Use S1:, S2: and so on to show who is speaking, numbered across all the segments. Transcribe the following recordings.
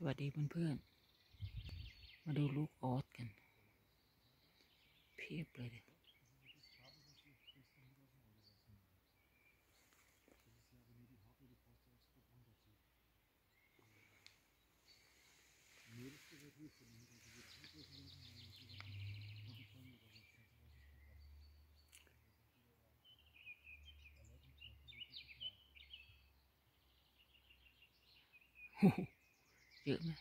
S1: สวัสดีเพื่อนๆ มาดูลูกออสกัน เพียบเลยเนี่ยโอ้ เยอะไหม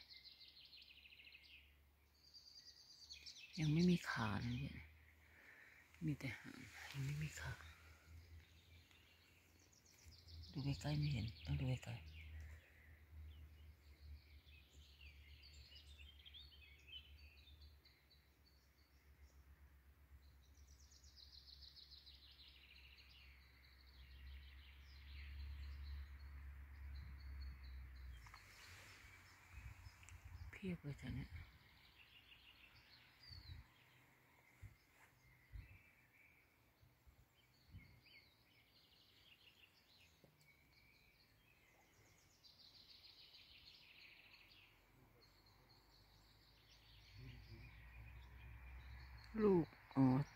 S1: ยังไม่มีขาเลยเนี่ยมีแต่หางยังไม่มีขา ดูใกล้ๆไม่เห็น ต้องดูใกล้ๆ เพียบเลยจ้ะเนี่ย ลูกออส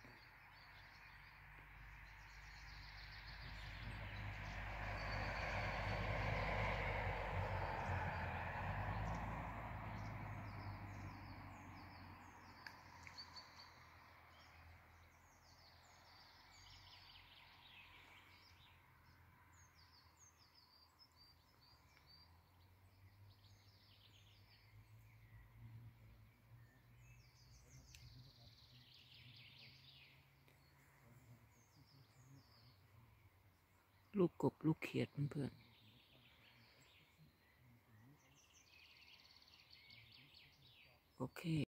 S1: ลูกกบลูกเขียดเพื่อนๆโอเค